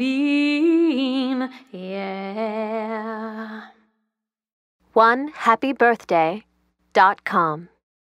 bean. Yeah. One happy birthday dot com.